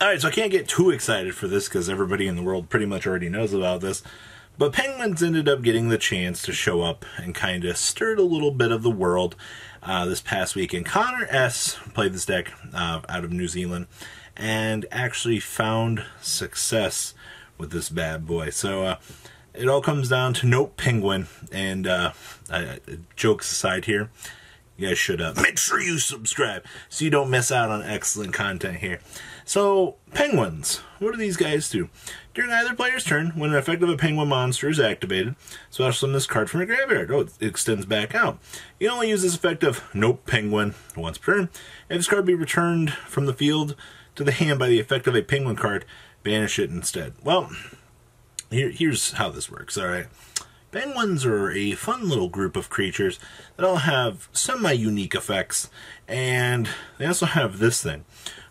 Alright, so I can't get too excited for this because everybody in the world pretty much already knows about this. But Penguins ended up getting the chance to show up and kind of stirred a little bit of the world uh, this past week. weekend. Connor S. played this deck uh, out of New Zealand and actually found success with this bad boy. So uh, it all comes down to Nope Penguin. And uh, jokes aside here, you guys should uh, make sure you subscribe so you don't miss out on excellent content here. So, penguins. What do these guys do? During either player's turn, when an effect of a penguin monster is activated, so summon this card from your graveyard. Oh, it extends back out. You only use this effect of Nope Penguin once per turn. If this card be returned from the field to the hand by the effect of a penguin card, banish it instead. Well, here, here's how this works, alright? Penguins are a fun little group of creatures that all have semi-unique effects, and they also have this thing.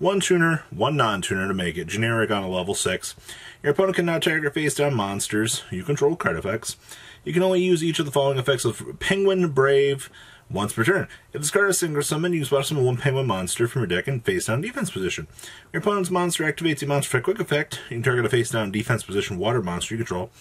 One tuner, one non-tuner to make it generic on a level 6. Your opponent can now target your face-down monsters. You control card effects. You can only use each of the following effects of Penguin Brave once per turn. If this card is single summon, you can summon one penguin monster from your deck in face-down defense position. Your opponent's monster activates a monster effect quick effect. You can target a face-down defense position water monster you control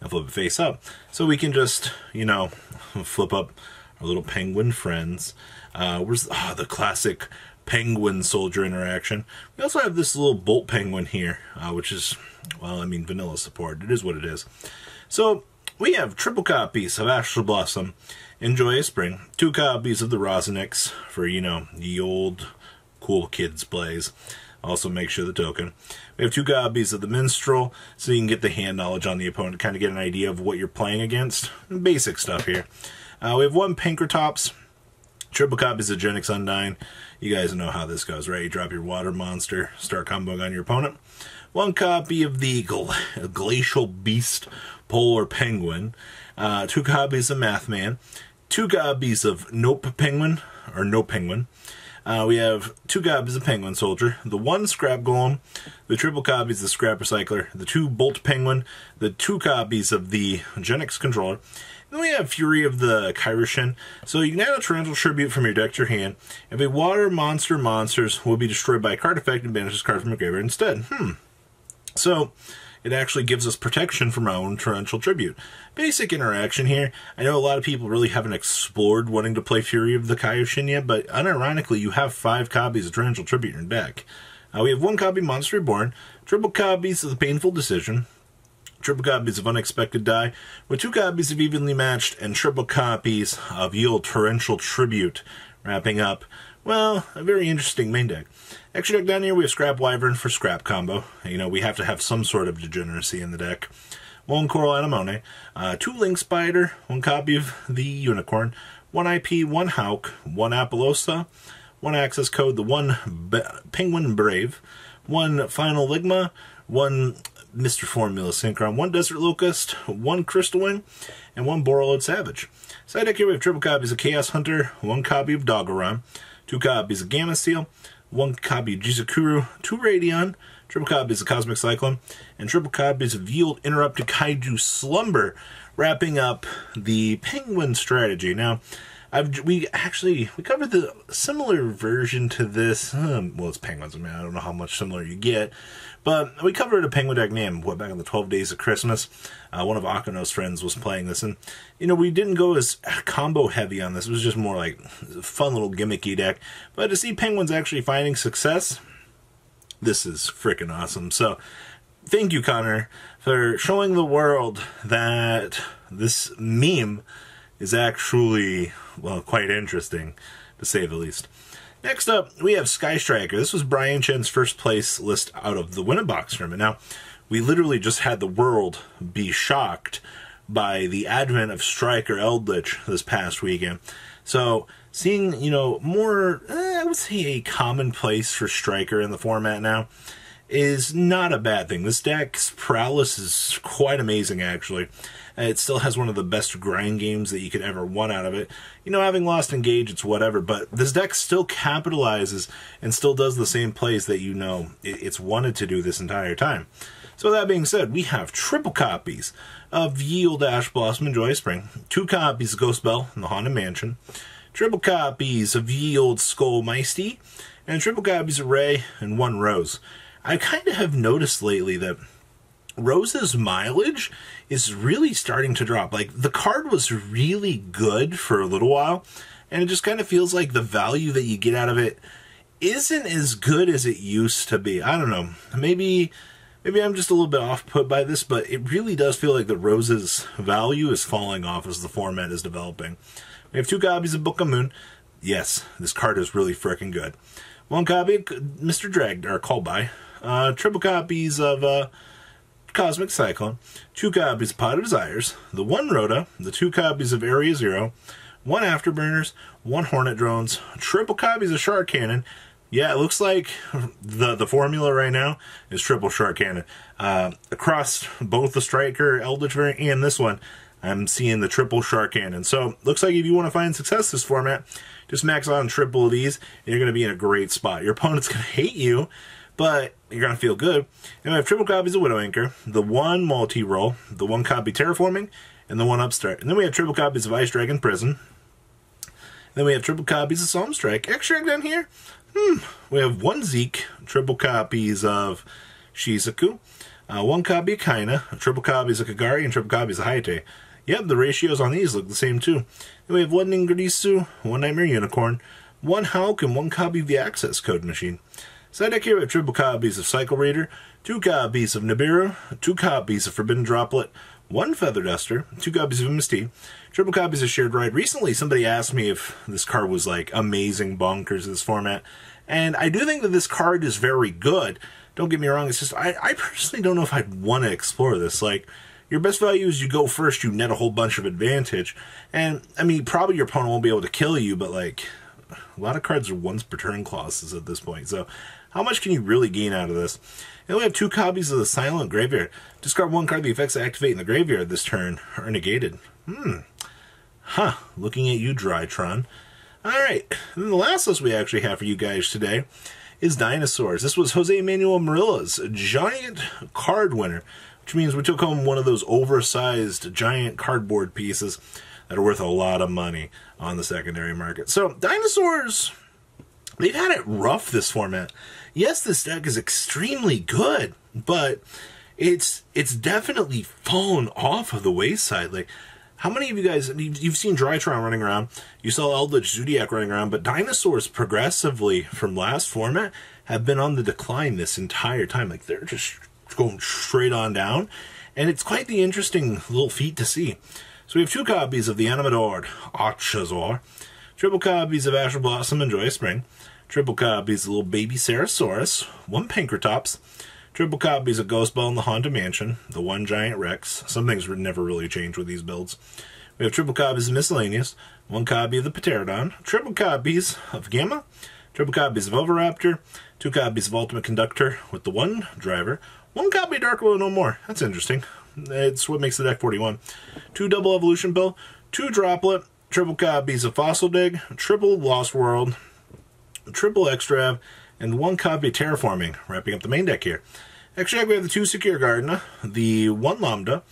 and flip it face up. So we can just, you know, flip up our little penguin friends. Uh, where's oh, the classic penguin soldier interaction. We also have this little bolt penguin here, uh, which is, well, I mean, vanilla support. It is what it is. So we have triple copies of Ash Blossom and Joyous Spring, two copies of the Rosinix for, you know, the old cool kids plays. Also make sure the token. We have two copies of the Minstrel, so you can get the hand knowledge on the opponent, kind of get an idea of what you're playing against. Basic stuff here. Uh, we have one Pankratops, triple copies of Genex Undyne, you guys know how this goes, right? You drop your water monster, start comboing on your opponent. One copy of the Eagle, a Glacial Beast Polar Penguin. Uh, two copies of Mathman. Two copies of Nope Penguin, or No Penguin. Uh, we have two copies of Penguin Soldier, the one Scrap Golem, the triple copies of the Scrap Recycler, the two Bolt Penguin, the two copies of the Genex Controller, then we have Fury of the Kairyu-Shin. So you can add a Torrential Tribute from your deck to your hand. If a water monster monsters will be destroyed by a card effect and banish this card from your graveyard instead. Hmm. So it actually gives us protection from our own Torrential Tribute. Basic interaction here. I know a lot of people really haven't explored wanting to play Fury of the Kairyu-Shin yet, but unironically, you have five copies of Torrential Tribute in your deck. Uh, we have one copy Monster Reborn, triple copies of the Painful Decision, triple copies of Unexpected Dai, with two copies of Evenly Matched, and triple copies of Yield Torrential Tribute, wrapping up, well, a very interesting main deck. Extra deck down here, we have Scrap Wyvern for Scrap combo. You know, we have to have some sort of degeneracy in the deck. One Coral Anemone, uh, two Link Spider, one copy of the Unicorn, one IP, one Hauk, one Apollousa, one access code, the one Be Penguin Brave, one Final Ligma, one Mr. Formula Synchron, one Desert Locust, one Crystal Wing, and one Borreload Savage. Side deck here we have triple copies of Chaos Hunter, one copy of Dogoran, two copies of Gamma Seal. one copy of Jizukiru. two Radian, triple copies of Cosmic Cyclone, and triple copies of Yield Interrupted Kaiju Slumber, wrapping up the Penguin strategy. Now, I've, we actually we covered the similar version to this. Um, well, it's penguins. I mean, I don't know how much similar you get, but we covered a penguin deck name what back in the Twelve Days of Christmas. Uh, one of Akano's friends was playing this, and you know we didn't go as combo heavy on this. It was just more like a fun little gimmicky deck. But to see penguins actually finding success, this is freaking awesome. So thank you, Connor, for showing the world that this meme is actually, well, quite interesting, to say the least. Next up, we have Sky Striker. This was Brian Chen's first place list out of the Winnabox tournament. Now, we literally just had the world be shocked by the advent of Striker Eldritch this past weekend. So, seeing, you know, more, eh, I would say a commonplace for Striker in the format now is not a bad thing. This deck's prowess is quite amazing, actually. Uh, it still has one of the best grind games that you could ever want out of it. You know, having lost Engage, it's whatever, but this deck still capitalizes and still does the same plays that you know it's wanted to do this entire time. So that being said, we have triple copies of Yield Ash Blossom and Joy Spring, two copies of Ghost Belle in the Haunted Mansion, triple copies of Yield Skull Meister, and triple copies of Raye and one Roze. I kind of have noticed lately that Roze's mileage is really starting to drop. Like the card was really good for a little while, and it just kind of feels like the value that you get out of it isn't as good as it used to be. I don't know. Maybe maybe I'm just a little bit off put by this, but it really does feel like the Roze's value is falling off as the format is developing. We have two copies of Book of Moon. Yes, this card is really freaking good. One copy Mr. Drag or Call by. Uh, triple copies of uh, Cosmic Cyclone, two copies of Pot of Desires, the one Rhoda, the two copies of Area Zero, one Afterburners, one Hornet Drones, triple copies of Shark Cannon. Yeah, it looks like the the formula right now is triple Shark Cannon. Uh, across both the Striker Eldritch variant and this one, I'm seeing the triple Shark Cannon. So, looks like if you want to find success this format, just max on triple of these, and you're going to be in a great spot. Your opponent's going to hate you but you're going to feel good. And we have triple copies of Widow Anchor, the one Multirole, the one copy Terraforming, and the one Upstart. And then we have triple copies of Ice Dragon Prison. Then we have triple copies of Psalm Strike. Extract down here. Hmm. We have one Zeke, triple copies of Shizuku, uh, one copy of Kaina, triple copies of Kagari, and triple copies of Hayate. Yep, the ratios on these look the same too. Then we have one Ningirsu, one Nightmare Unicorn, one Hulk, and one copy of the Access Code Machine. Deck here with triple copies of Cycle Raider, two copies of Nibiru, two copies of Forbidden Droplet, one Feather Duster, two copies of MST, triple copies of Shared Ride. Recently, somebody asked me if this card was like amazing bonkers this format, and I do think that this card is very good. Don't get me wrong, it's just, I, I personally don't know if I'd want to explore this. Like, your best value is you go first, you net a whole bunch of advantage, and I mean, probably your opponent won't be able to kill you, but like, a lot of cards are once per turn clauses at this point, so how much can you really gain out of this? And we have two copies of the Silent Graveyard. Discard one card, the effects that activate in the graveyard this turn are negated. Hmm. Huh. Looking at you, Drytron. Alright, then the last list we actually have for you guys today is Dinosaurs. This was Jose Manuel Marilla's giant card winner, which means we took home one of those oversized giant cardboard pieces that are worth a lot of money on the secondary market. So, Dinosaurs they've had it rough this format. Yes, this deck is extremely good, but it's it's definitely fallen off of the wayside. Like, how many of you guys you've seen Drytron running around? You saw Eldritch Zodiac running around, but dinosaurs progressively from last format have been on the decline this entire time. Like they're just going straight on down, and it's quite the interesting little feat to see. So we have two copies of the Animador Archosaur, triple copies of Ash Blossom and Joyous Spring, triple copies of little baby Sarasaurus, one Pankratops, triple copies of Ghost Belle in the Haunted Mansion, the one Giant Rex. Some things would never really change with these builds. We have triple copies of Miscellaneous, one copy of the Pterodon, triple copies of Gamma, triple copies of Oviraptor, two copies of Ultimate Conductor with the one driver, one copy of Dark Ruler No More. That's interesting. It's what makes the deck 41. Two double evolution pill, two droplet, triple copies of Fossil Dig, triple Lost World, triple extra, and one copy Terraforming, wrapping up the main deck here. Extra deck, we have the two Secure Gardna, the one Lambda,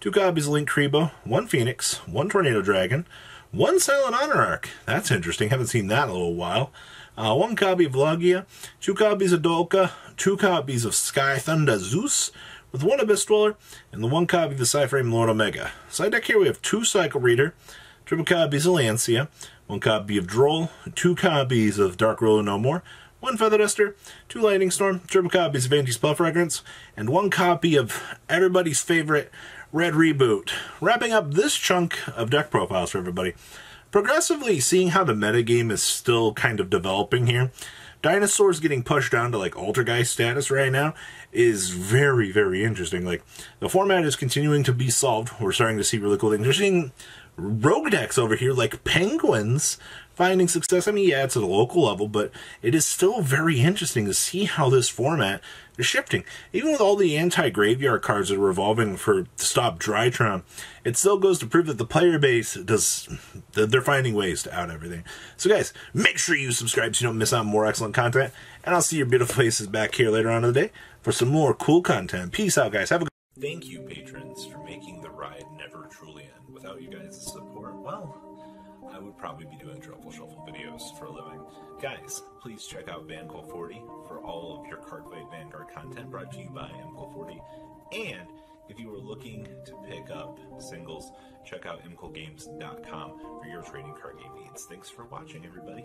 two copies of Linkuriboh, one Phoenix, one Tornado Dragon, one Silent Honor Ark. That's interesting. Haven't seen that in a little while. Uh, one copy of Logia, two copies of Dolka, two copies of Sky Thunder Zeus, with one Abyss Dweller, and the one copy of the PSY-Framelord Omega. Side deck here we have two Cycle Reader, triple copies of Lancea, one copy of Droll, two copies of Dark Ruler No More, one Feather Duster, two Lightning Storm, triple copies of Anti-Spell Fragrance, and one copy of everybody's favorite Red Reboot. Wrapping up this chunk of deck profiles for everybody. Progressively seeing how the metagame is still kind of developing here. Dinosaurs getting pushed down to like Altergeist status right now is very, very interesting. Like, the format is continuing to be solved. We're starting to see really cool things. We're seeing rogue decks over here, like Penguins, finding success. I mean, yeah, it's at a local level, but it is still very interesting to see how this format is shifting. Even with all the anti-graveyard cards that are evolving for to stop Drytron, it still goes to prove that the player base does, they're finding ways to out everything. So guys, make sure you subscribe so you don't miss out on more excellent content. And I'll see your beautiful faces back here later on in the day for some more cool content. Peace out, guys. Have a good Thank you, patrons, for making ride never truly end without you guys' support. Well, I would probably be doing Truffle Shuffle videos for a living. Guys, please check out VanCool40 for all of your Cardfight Vanguard content brought to you by MKohl40. And if you are looking to pick up singles, check out mkohlgames.com for your trading card game needs. Thanks for watching, everybody.